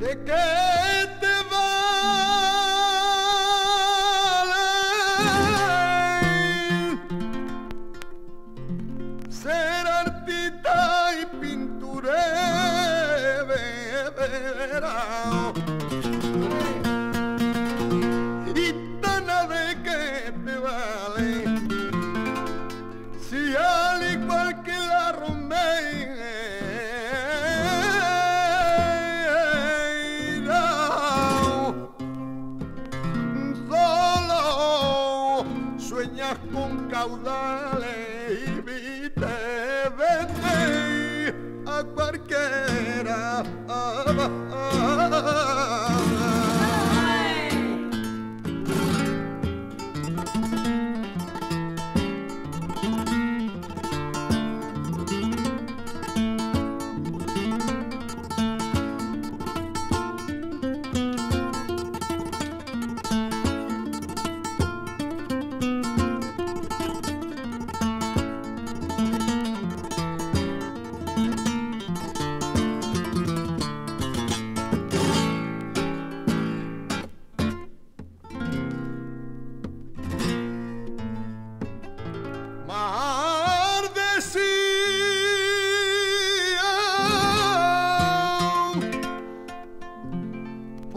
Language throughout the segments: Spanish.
Take care. quiera. Gitana de que te vale, si al igual que la romeira, solo sueñas con caudales y vite. A cualquiera. Ah, ah, ah,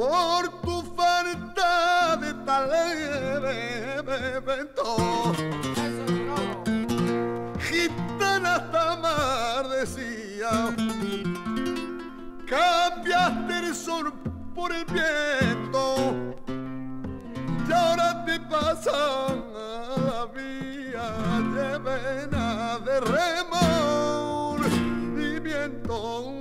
por tu falta de talento. Gitana hasta mar decía, cambiaste el sol por el viento y ahora te pasan a la vía de llena de remor y viento.